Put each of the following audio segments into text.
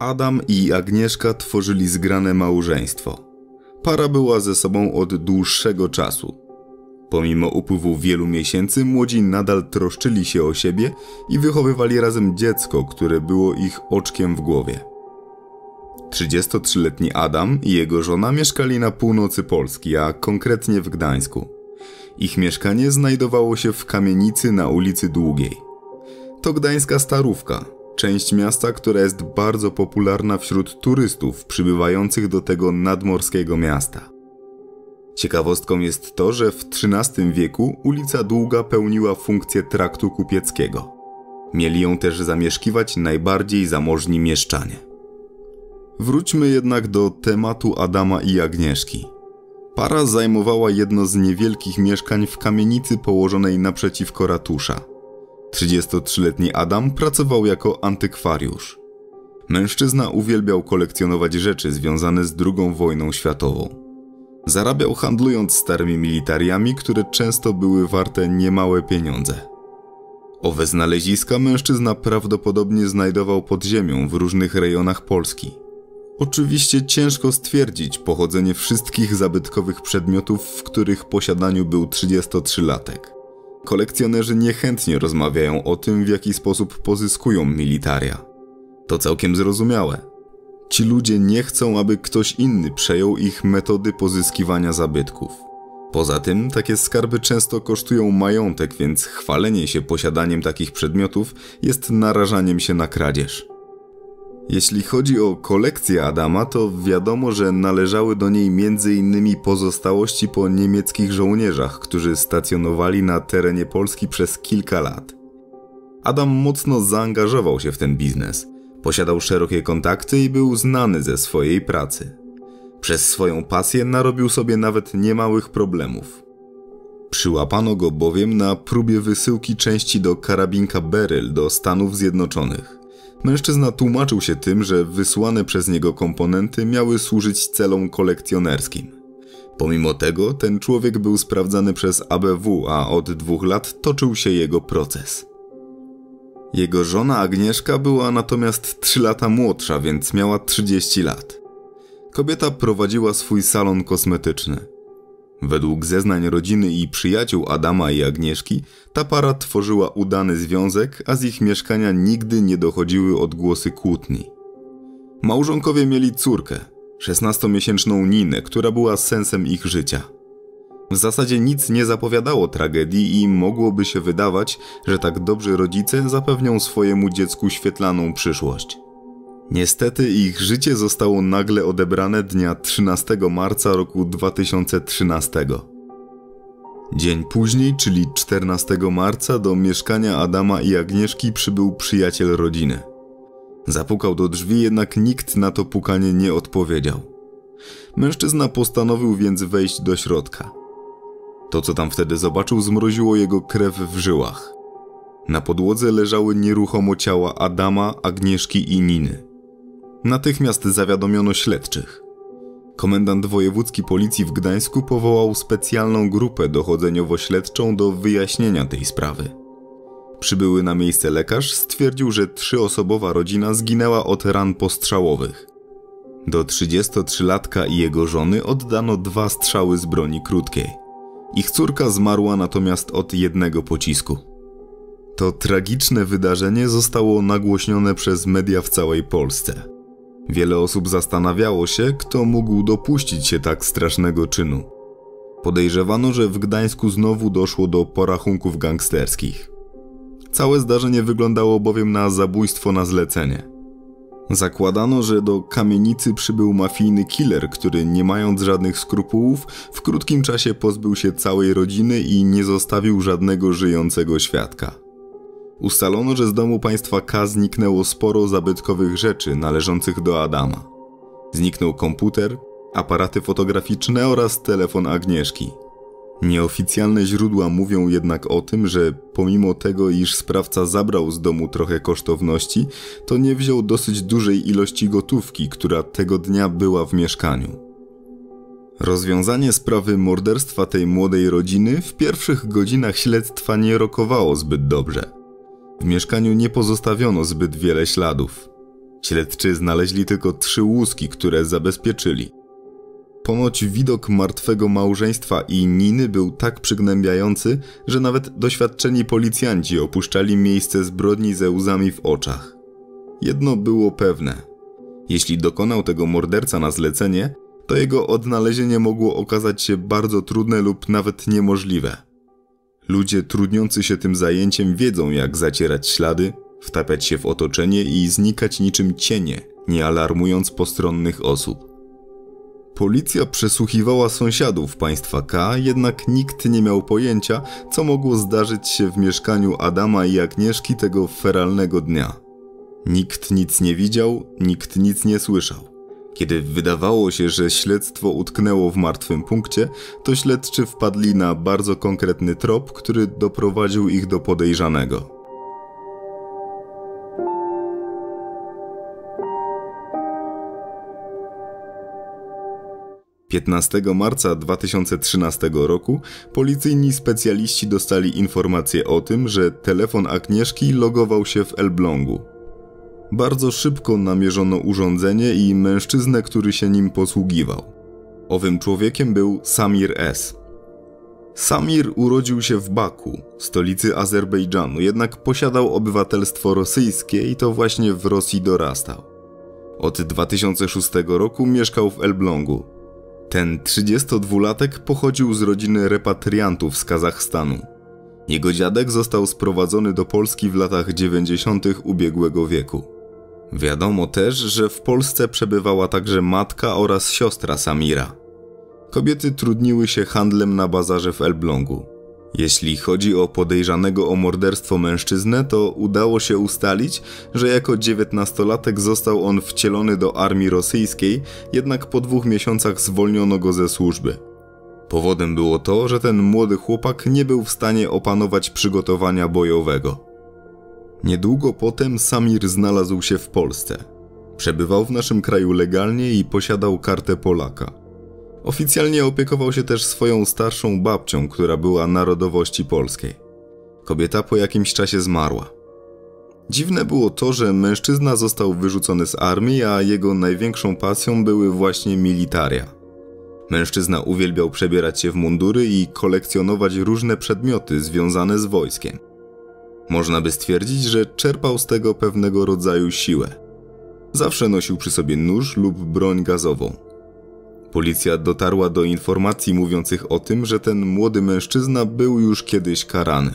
Adam i Agnieszka tworzyli zgrane małżeństwo. Para była ze sobą od dłuższego czasu. Pomimo upływu wielu miesięcy, młodzi nadal troszczyli się o siebie i wychowywali razem dziecko, które było ich oczkiem w głowie. 33-letni Adam i jego żona mieszkali na północy Polski, a konkretnie w Gdańsku. Ich mieszkanie znajdowało się w kamienicy na ulicy Długiej. To gdańska Starówka, część miasta, która jest bardzo popularna wśród turystów przybywających do tego nadmorskiego miasta. Ciekawostką jest to, że w XIII wieku ulica Długa pełniła funkcję traktu kupieckiego. Mieli ją też zamieszkiwać najbardziej zamożni mieszczanie. Wróćmy jednak do tematu Adama i Agnieszki. Para zajmowała jedno z niewielkich mieszkań w kamienicy położonej naprzeciwko ratusza. 33-letni Adam pracował jako antykwariusz. Mężczyzna uwielbiał kolekcjonować rzeczy związane z II wojną światową. Zarabiał handlując starymi militariami, które często były warte niemałe pieniądze. Owe znaleziska mężczyzna prawdopodobnie znajdował pod ziemią w różnych rejonach Polski. Oczywiście ciężko stwierdzić pochodzenie wszystkich zabytkowych przedmiotów, w których posiadaniu był 33-latek. Kolekcjonerzy niechętnie rozmawiają o tym, w jaki sposób pozyskują militaria. To całkiem zrozumiałe. Ci ludzie nie chcą, aby ktoś inny przejął ich metody pozyskiwania zabytków. Poza tym, takie skarby często kosztują majątek, więc chwalenie się posiadaniem takich przedmiotów jest narażaniem się na kradzież. Jeśli chodzi o kolekcję Adama, to wiadomo, że należały do niej m.in. pozostałości po niemieckich żołnierzach, którzy stacjonowali na terenie Polski przez kilka lat. Adam mocno zaangażował się w ten biznes. Posiadał szerokie kontakty i był znany ze swojej pracy. Przez swoją pasję narobił sobie nawet niemałych problemów. Przyłapano go bowiem na próbie wysyłki części do karabinka Beryl do Stanów Zjednoczonych. Mężczyzna tłumaczył się tym, że wysłane przez niego komponenty miały służyć celom kolekcjonerskim. Pomimo tego, ten człowiek był sprawdzany przez ABW, a od dwóch lat toczył się jego proces. Jego żona Agnieszka była natomiast 3 lata młodsza, więc miała 30 lat. Kobieta prowadziła swój salon kosmetyczny. Według zeznań rodziny i przyjaciół Adama i Agnieszki, ta para tworzyła udany związek, a z ich mieszkania nigdy nie dochodziły odgłosy kłótni. Małżonkowie mieli córkę, 16-miesięczną Ninę, która była sensem ich życia. W zasadzie nic nie zapowiadało tragedii i mogłoby się wydawać, że tak dobrzy rodzice zapewnią swojemu dziecku świetlaną przyszłość. Niestety ich życie zostało nagle odebrane dnia 13 marca roku 2013. Dzień później, czyli 14 marca, do mieszkania Adama i Agnieszki przybył przyjaciel rodziny. Zapukał do drzwi, jednak nikt na to pukanie nie odpowiedział. Mężczyzna postanowił więc wejść do środka. To, co tam wtedy zobaczył, zmroziło jego krew w żyłach. Na podłodze leżały nieruchomo ciała Adama, Agnieszki i Niny. Natychmiast zawiadomiono śledczych. Komendant wojewódzki policji w Gdańsku powołał specjalną grupę dochodzeniowo-śledczą do wyjaśnienia tej sprawy. Przybyły na miejsce lekarz stwierdził, że trzyosobowa rodzina zginęła od ran postrzałowych. Do 33-latka i jego żony oddano dwa strzały z broni krótkiej. Ich córka zmarła natomiast od jednego pocisku. To tragiczne wydarzenie zostało nagłośnione przez media w całej Polsce. Wiele osób zastanawiało się, kto mógł dopuścić się tak strasznego czynu. Podejrzewano, że w Gdańsku znowu doszło do porachunków gangsterskich. Całe zdarzenie wyglądało bowiem na zabójstwo na zlecenie. Zakładano, że do kamienicy przybył mafijny killer, który nie mając żadnych skrupułów, w krótkim czasie pozbył się całej rodziny i nie zostawił żadnego żyjącego świadka. Ustalono, że z domu państwa K zniknęło sporo zabytkowych rzeczy należących do Adama. Zniknął komputer, aparaty fotograficzne oraz telefon Agnieszki. Nieoficjalne źródła mówią jednak o tym, że pomimo tego, iż sprawca zabrał z domu trochę kosztowności, to nie wziął dosyć dużej ilości gotówki, która tego dnia była w mieszkaniu. Rozwiązanie sprawy morderstwa tej młodej rodziny w pierwszych godzinach śledztwa nie rokowało zbyt dobrze. W mieszkaniu nie pozostawiono zbyt wiele śladów. Śledczy znaleźli tylko trzy łuski, które zabezpieczyli. Ponoć widok martwego małżeństwa i Niny był tak przygnębiający, że nawet doświadczeni policjanci opuszczali miejsce zbrodni ze łzami w oczach. Jedno było pewne. Jeśli dokonał tego morderca na zlecenie, to jego odnalezienie mogło okazać się bardzo trudne lub nawet niemożliwe. Ludzie trudniący się tym zajęciem wiedzą, jak zacierać ślady, wtapiać się w otoczenie i znikać niczym cienie, nie alarmując postronnych osób. Policja przesłuchiwała sąsiadów państwa K, jednak nikt nie miał pojęcia, co mogło zdarzyć się w mieszkaniu Adama i Agnieszki tego feralnego dnia. Nikt nic nie widział, nikt nic nie słyszał. Kiedy wydawało się, że śledztwo utknęło w martwym punkcie, to śledczy wpadli na bardzo konkretny trop, który doprowadził ich do podejrzanego. 15 marca 2013 roku policyjni specjaliści dostali informację o tym, że telefon Agnieszki logował się w Elblągu. Bardzo szybko namierzono urządzenie i mężczyznę, który się nim posługiwał. Owym człowiekiem był Samir S. Samir urodził się w Baku, stolicy Azerbejdżanu, jednak posiadał obywatelstwo rosyjskie i to właśnie w Rosji dorastał. Od 2006 roku mieszkał w Elblągu, ten 32-latek pochodził z rodziny repatriantów z Kazachstanu. Jego dziadek został sprowadzony do Polski w latach 90. ubiegłego wieku. Wiadomo też, że w Polsce przebywała także matka oraz siostra Samira. Kobiety trudniły się handlem na bazarze w Elblągu. Jeśli chodzi o podejrzanego o morderstwo mężczyznę, to udało się ustalić, że jako dziewiętnastolatek został on wcielony do armii rosyjskiej, jednak po dwóch miesiącach zwolniono go ze służby. Powodem było to, że ten młody chłopak nie był w stanie opanować przygotowania bojowego. Niedługo potem Samir znalazł się w Polsce. Przebywał w naszym kraju legalnie i posiadał kartę Polaka. Oficjalnie opiekował się też swoją starszą babcią, która była narodowości polskiej. Kobieta po jakimś czasie zmarła. Dziwne było to, że mężczyzna został wyrzucony z armii, a jego największą pasją były właśnie militaria. Mężczyzna uwielbiał przebierać się w mundury i kolekcjonować różne przedmioty związane z wojskiem. Można by stwierdzić, że czerpał z tego pewnego rodzaju siłę. Zawsze nosił przy sobie nóż lub broń gazową. Policja dotarła do informacji mówiących o tym, że ten młody mężczyzna był już kiedyś karany.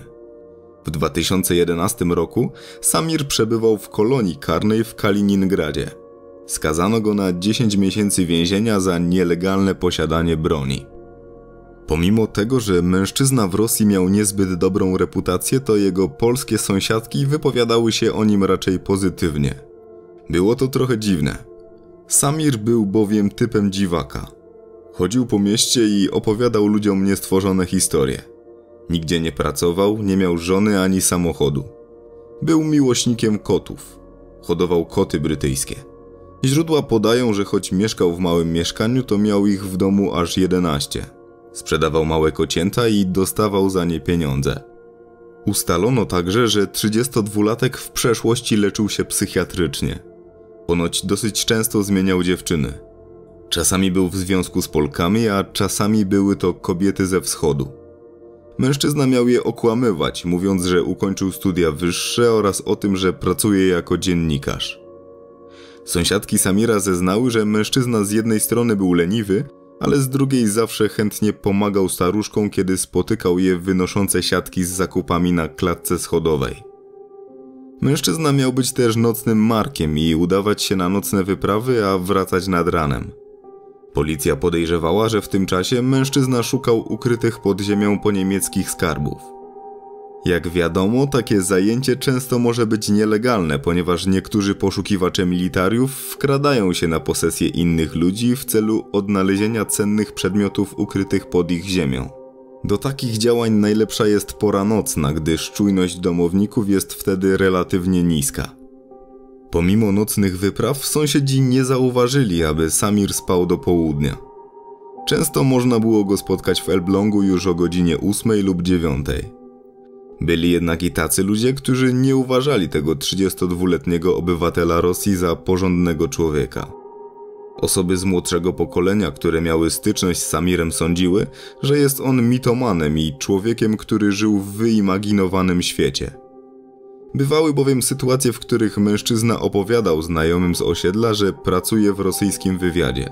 W 2011 roku Samir przebywał w kolonii karnej w Kaliningradzie. Skazano go na 10 miesięcy więzienia za nielegalne posiadanie broni. Pomimo tego, że mężczyzna w Rosji miał niezbyt dobrą reputację, to jego polskie sąsiadki wypowiadały się o nim raczej pozytywnie. Było to trochę dziwne. Samir był bowiem typem dziwaka. Chodził po mieście i opowiadał ludziom niestworzone historie. Nigdzie nie pracował, nie miał żony ani samochodu. Był miłośnikiem kotów. Hodował koty brytyjskie. Źródła podają, że choć mieszkał w małym mieszkaniu, to miał ich w domu aż 11. Sprzedawał małe kocięta i dostawał za nie pieniądze. Ustalono także, że 32-latek w przeszłości leczył się psychiatrycznie. Ponoć dosyć często zmieniał dziewczyny. Czasami był w związku z Polkami, a czasami były to kobiety ze wschodu. Mężczyzna miał je okłamywać, mówiąc, że ukończył studia wyższe oraz o tym, że pracuje jako dziennikarz. Sąsiadki Samira zeznały, że mężczyzna z jednej strony był leniwy, ale z drugiej zawsze chętnie pomagał staruszkom, kiedy spotykał je wynoszące siatki z zakupami na klatce schodowej. Mężczyzna miał być też nocnym markiem i udawać się na nocne wyprawy, a wracać nad ranem. Policja podejrzewała, że w tym czasie mężczyzna szukał ukrytych pod ziemią poniemieckich skarbów. Jak wiadomo, takie zajęcie często może być nielegalne, ponieważ niektórzy poszukiwacze militariów wkradają się na posesję innych ludzi w celu odnalezienia cennych przedmiotów ukrytych pod ich ziemią. Do takich działań najlepsza jest pora nocna, gdyż czujność domowników jest wtedy relatywnie niska. Pomimo nocnych wypraw, sąsiedzi nie zauważyli, aby Samir spał do południa. Często można było go spotkać w Elblągu już o godzinie 8 lub 9. Byli jednak i tacy ludzie, którzy nie uważali tego 32-letniego obywatela Rosji za porządnego człowieka. Osoby z młodszego pokolenia, które miały styczność z Samirem, sądziły, że jest on mitomanem i człowiekiem, który żył w wyimaginowanym świecie. Bywały bowiem sytuacje, w których mężczyzna opowiadał znajomym z osiedla, że pracuje w rosyjskim wywiadzie.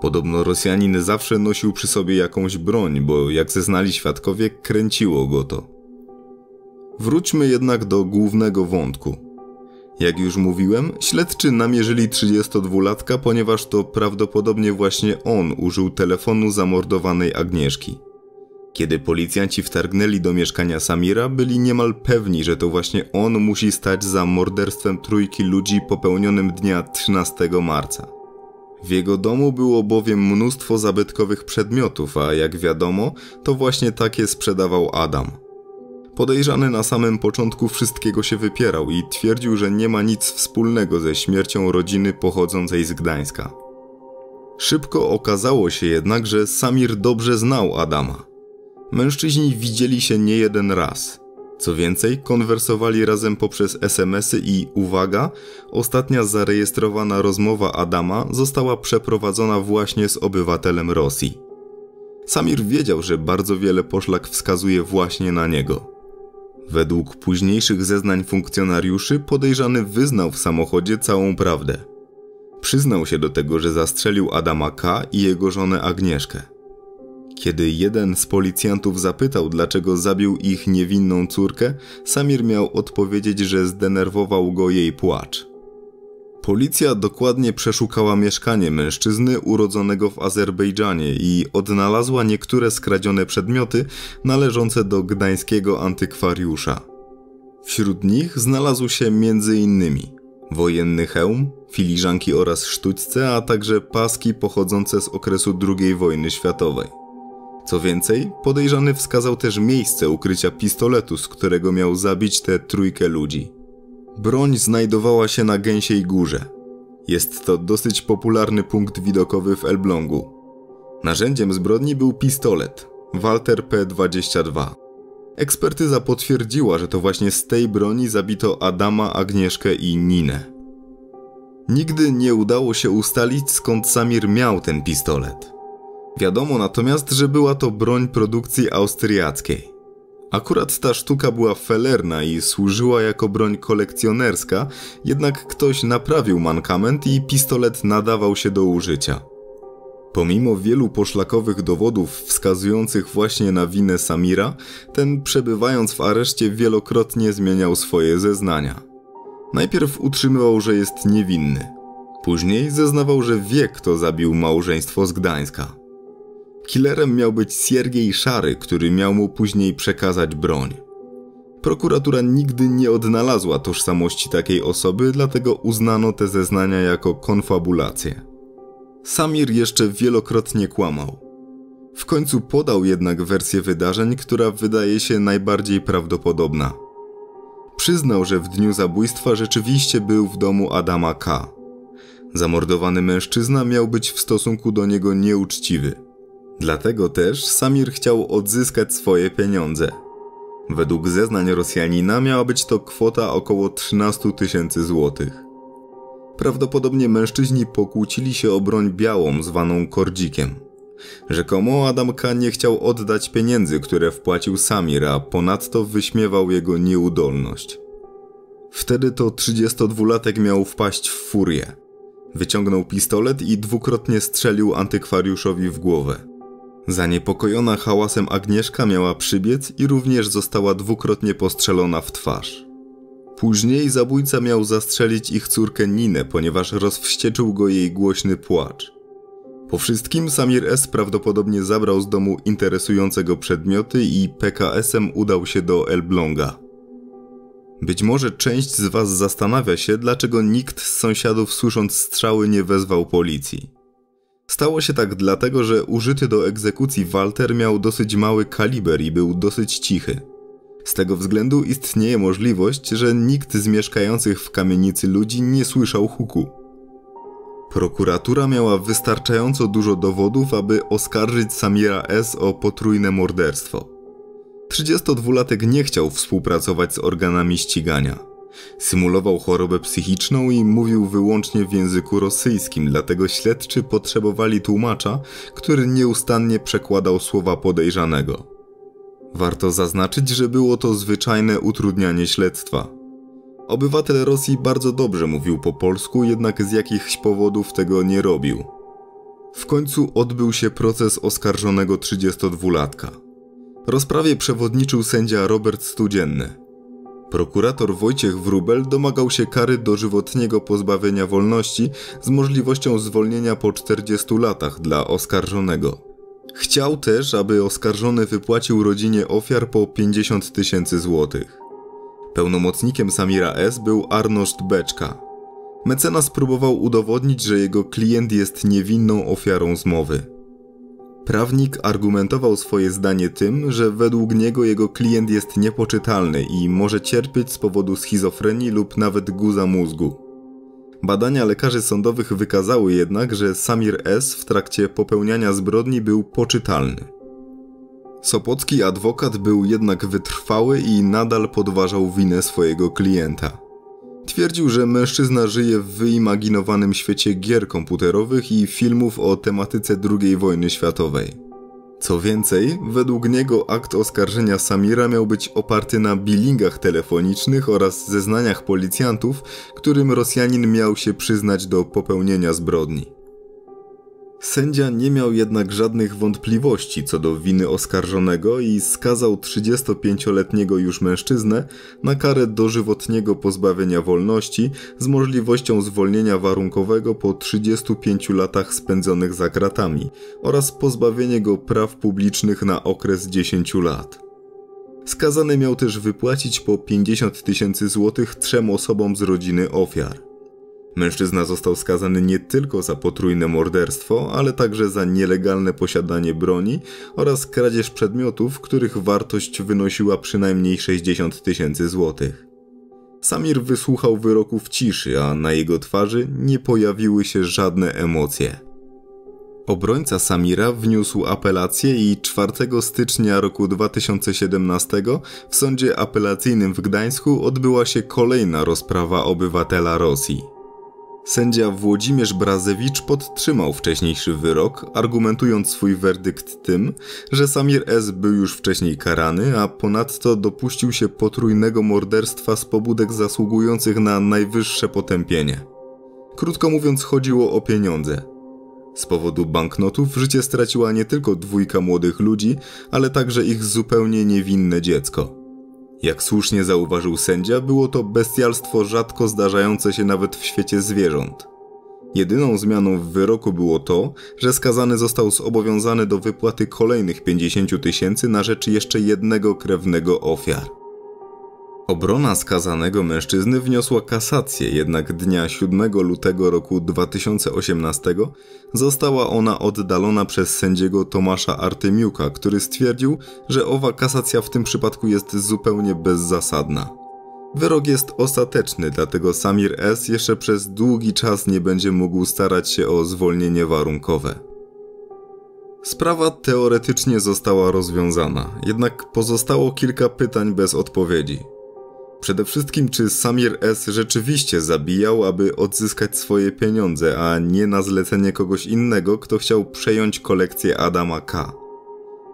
Podobno Rosjanin zawsze nosił przy sobie jakąś broń, bo jak zeznali świadkowie, kręciło go to. Wróćmy jednak do głównego wątku. Jak już mówiłem, śledczy namierzyli 32-latka, ponieważ to prawdopodobnie właśnie on użył telefonu zamordowanej Agnieszki. Kiedy policjanci wtargnęli do mieszkania Samira, byli niemal pewni, że to właśnie on musi stać za morderstwem trójki ludzi popełnionym dnia 13 marca. W jego domu było bowiem mnóstwo zabytkowych przedmiotów, a jak wiadomo, to właśnie takie sprzedawał Adam. Podejrzany na samym początku wszystkiego się wypierał i twierdził, że nie ma nic wspólnego ze śmiercią rodziny pochodzącej z Gdańska. Szybko okazało się jednak, że Samir dobrze znał Adama. Mężczyźni widzieli się nie jeden raz. Co więcej, konwersowali razem poprzez SMS-y i uwaga, ostatnia zarejestrowana rozmowa Adama została przeprowadzona właśnie z obywatelem Rosji. Samir wiedział, że bardzo wiele poszlak wskazuje właśnie na niego. Według późniejszych zeznań funkcjonariuszy podejrzany wyznał w samochodzie całą prawdę. Przyznał się do tego, że zastrzelił Adama K. i jego żonę Agnieszkę. Kiedy jeden z policjantów zapytał, dlaczego zabił ich niewinną córkę, Samir miał odpowiedzieć, że zdenerwował go jej płacz. Policja dokładnie przeszukała mieszkanie mężczyzny urodzonego w Azerbejdżanie i odnalazła niektóre skradzione przedmioty należące do gdańskiego antykwariusza. Wśród nich znalazł się m.in. wojenny hełm, filiżanki oraz sztućce, a także paski pochodzące z okresu II wojny światowej. Co więcej, podejrzany wskazał też miejsce ukrycia pistoletu, z którego miał zabić tę trójkę ludzi. Broń znajdowała się na Gęsiej Górze. Jest to dosyć popularny punkt widokowy w Elblągu. Narzędziem zbrodni był pistolet Walter P22. Ekspertyza potwierdziła, że to właśnie z tej broni zabito Adama, Agnieszkę i Ninę. Nigdy nie udało się ustalić skąd Samir miał ten pistolet. Wiadomo natomiast, że była to broń produkcji austriackiej. Akurat ta sztuka była felerna i służyła jako broń kolekcjonerska, jednak ktoś naprawił mankament i pistolet nadawał się do użycia. Pomimo wielu poszlakowych dowodów wskazujących właśnie na winę Samira, ten przebywając w areszcie wielokrotnie zmieniał swoje zeznania. Najpierw utrzymywał, że jest niewinny. Później zeznawał, że wie, kto zabił małżeństwo z Gdańska. Killerem miał być Siergiej Szary, który miał mu później przekazać broń. Prokuratura nigdy nie odnalazła tożsamości takiej osoby, dlatego uznano te zeznania jako konfabulację. Samir jeszcze wielokrotnie kłamał. W końcu podał jednak wersję wydarzeń, która wydaje się najbardziej prawdopodobna. Przyznał, że w dniu zabójstwa rzeczywiście był w domu Adama K. Zamordowany mężczyzna miał być w stosunku do niego nieuczciwy. Dlatego też Samir chciał odzyskać swoje pieniądze. Według zeznań Rosjanina miała być to kwota około 13 tysięcy złotych. Prawdopodobnie mężczyźni pokłócili się o broń białą zwaną kordzikiem. Rzekomo Adam K. nie chciał oddać pieniędzy, które wpłacił Samir, a ponadto wyśmiewał jego nieudolność. Wtedy to 32-latek miał wpaść w furię. Wyciągnął pistolet i dwukrotnie strzelił antykwariuszowi w głowę. Zaniepokojona hałasem Agnieszka miała przybiec i również została dwukrotnie postrzelona w twarz. Później zabójca miał zastrzelić ich córkę Ninę, ponieważ rozwścieczył go jej głośny płacz. Po wszystkim Samir S. prawdopodobnie zabrał z domu interesującego przedmioty i PKS-em udał się do Elbląga. Być może część z Was zastanawia się, dlaczego nikt z sąsiadów słysząc strzały nie wezwał policji. Stało się tak dlatego, że użyty do egzekucji Walter miał dosyć mały kaliber i był dosyć cichy. Z tego względu istnieje możliwość, że nikt z mieszkających w kamienicy ludzi nie słyszał huku. Prokuratura miała wystarczająco dużo dowodów, aby oskarżyć Samira S. o potrójne morderstwo. 32-latek nie chciał współpracować z organami ścigania. Symulował chorobę psychiczną i mówił wyłącznie w języku rosyjskim, dlatego śledczy potrzebowali tłumacza, który nieustannie przekładał słowa podejrzanego. Warto zaznaczyć, że było to zwyczajne utrudnianie śledztwa. Obywatel Rosji bardzo dobrze mówił po polsku, jednak z jakichś powodów tego nie robił. W końcu odbył się proces oskarżonego 32-latka. Rozprawie przewodniczył sędzia Robert Studzienny. Prokurator Wojciech Wrubel domagał się kary dożywotniego pozbawienia wolności z możliwością zwolnienia po 40 latach dla oskarżonego. Chciał też, aby oskarżony wypłacił rodzinie ofiar po 50 tysięcy złotych. Pełnomocnikiem Samira S. był Arnoszt Beczka. Mecenas próbował udowodnić, że jego klient jest niewinną ofiarą zmowy. Prawnik argumentował swoje zdanie tym, że według niego jego klient jest niepoczytalny i może cierpieć z powodu schizofrenii lub nawet guza mózgu. Badania lekarzy sądowych wykazały jednak, że Samir S. w trakcie popełniania zbrodni był poczytalny. Sopocki adwokat był jednak wytrwały i nadal podważał winę swojego klienta. Twierdził, że mężczyzna żyje w wyimaginowanym świecie gier komputerowych i filmów o tematyce II wojny światowej. Co więcej, według niego akt oskarżenia Samira miał być oparty na billingach telefonicznych oraz zeznaniach policjantów, którym Rosjanin miał się przyznać do popełnienia zbrodni. Sędzia nie miał jednak żadnych wątpliwości co do winy oskarżonego i skazał 35-letniego już mężczyznę na karę dożywotniego pozbawienia wolności z możliwością zwolnienia warunkowego po 35 latach spędzonych za kratami oraz pozbawienie go praw publicznych na okres 10 lat. Skazany miał też wypłacić po 50 tysięcy złotych trzem osobom z rodziny ofiar. Mężczyzna został skazany nie tylko za potrójne morderstwo, ale także za nielegalne posiadanie broni oraz kradzież przedmiotów, których wartość wynosiła przynajmniej 60 tysięcy złotych. Samir wysłuchał wyroku w ciszy, a na jego twarzy nie pojawiły się żadne emocje. Obrońca Samira wniósł apelację i 4 stycznia roku 2017 w sądzie apelacyjnym w Gdańsku odbyła się kolejna rozprawa obywatela Rosji. Sędzia Włodzimierz Brazewicz podtrzymał wcześniejszy wyrok, argumentując swój werdykt tym, że Samir S. był już wcześniej karany, a ponadto dopuścił się potrójnego morderstwa z pobudek zasługujących na najwyższe potępienie. Krótko mówiąc, chodziło o pieniądze. Z powodu banknotów życie straciła nie tylko dwójka młodych ludzi, ale także ich zupełnie niewinne dziecko. Jak słusznie zauważył sędzia, było to bestialstwo rzadko zdarzające się nawet w świecie zwierząt. Jedyną zmianą w wyroku było to, że skazany został zobowiązany do wypłaty kolejnych 50 tysięcy na rzecz jeszcze jednego krewnego ofiar. Obrona skazanego mężczyzny wniosła kasację, jednak dnia 7 lutego roku 2018 została ona oddalona przez sędziego Tomasza Artymiuka, który stwierdził, że owa kasacja w tym przypadku jest zupełnie bezzasadna. Wyrok jest ostateczny, dlatego Samir S. jeszcze przez długi czas nie będzie mógł starać się o zwolnienie warunkowe. Sprawa teoretycznie została rozwiązana, jednak pozostało kilka pytań bez odpowiedzi. Przede wszystkim, czy Samir S. rzeczywiście zabijał, aby odzyskać swoje pieniądze, a nie na zlecenie kogoś innego, kto chciał przejąć kolekcję Adama K.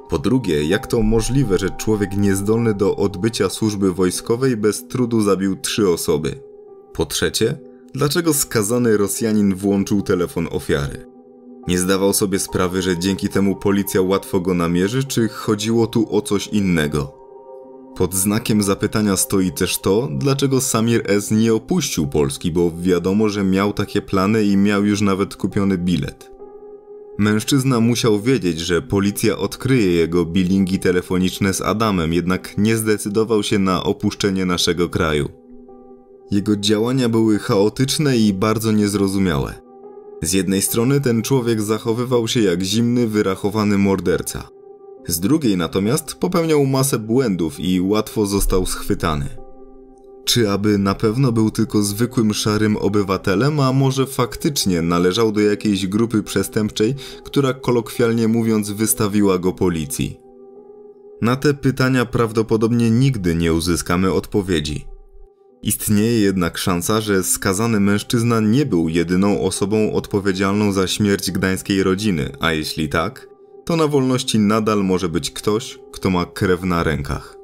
Po drugie, jak to możliwe, że człowiek niezdolny do odbycia służby wojskowej bez trudu zabił trzy osoby? Po trzecie, dlaczego skazany Rosjanin włączył telefon ofiary? Nie zdawał sobie sprawy, że dzięki temu policja łatwo go namierzy, czy chodziło tu o coś innego? Pod znakiem zapytania stoi też to, dlaczego Samir S. nie opuścił Polski, bo wiadomo, że miał takie plany i miał już nawet kupiony bilet. Mężczyzna musiał wiedzieć, że policja odkryje jego bilingi telefoniczne z Adamem, jednak nie zdecydował się na opuszczenie naszego kraju. Jego działania były chaotyczne i bardzo niezrozumiałe. Z jednej strony ten człowiek zachowywał się jak zimny, wyrachowany morderca. Z drugiej natomiast popełniał masę błędów i łatwo został schwytany. Czy aby na pewno był tylko zwykłym szarym obywatelem, a może faktycznie należał do jakiejś grupy przestępczej, która kolokwialnie mówiąc wystawiła go policji? Na te pytania prawdopodobnie nigdy nie uzyskamy odpowiedzi. Istnieje jednak szansa, że skazany mężczyzna nie był jedyną osobą odpowiedzialną za śmierć gdańskiej rodziny, a jeśli tak, to na wolności nadal może być ktoś, kto ma krew na rękach.